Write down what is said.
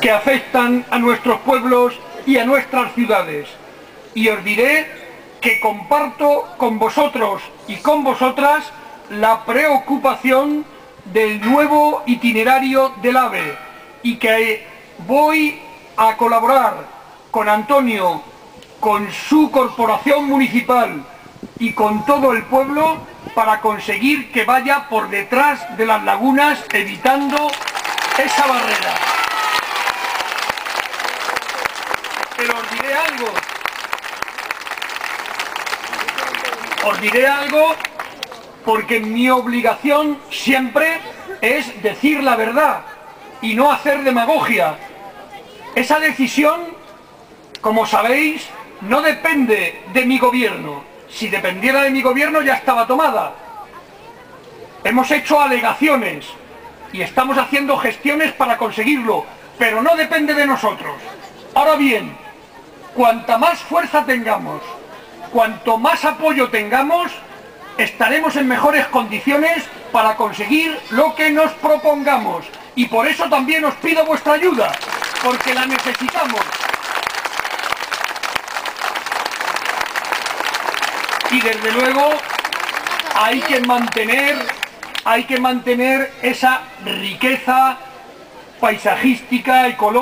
que afectan a nuestros pueblos y a nuestras ciudades. Y os diré que comparto con vosotros y con vosotras la preocupación del nuevo itinerario del AVE y que voy a colaborar con Antonio, con su corporación municipal y con todo el pueblo para conseguir que vaya por detrás de las lagunas evitando esa barrera. Pero os Os diré algo porque mi obligación siempre es decir la verdad y no hacer demagogia. Esa decisión, como sabéis, no depende de mi gobierno. Si dependiera de mi gobierno ya estaba tomada. Hemos hecho alegaciones y estamos haciendo gestiones para conseguirlo, pero no depende de nosotros. Ahora bien, cuanta más fuerza tengamos, cuanto más apoyo tengamos, estaremos en mejores condiciones para conseguir lo que nos propongamos. Y por eso también os pido vuestra ayuda, porque la necesitamos. Y desde luego hay que mantener, hay que mantener esa riqueza paisajística, ecológica,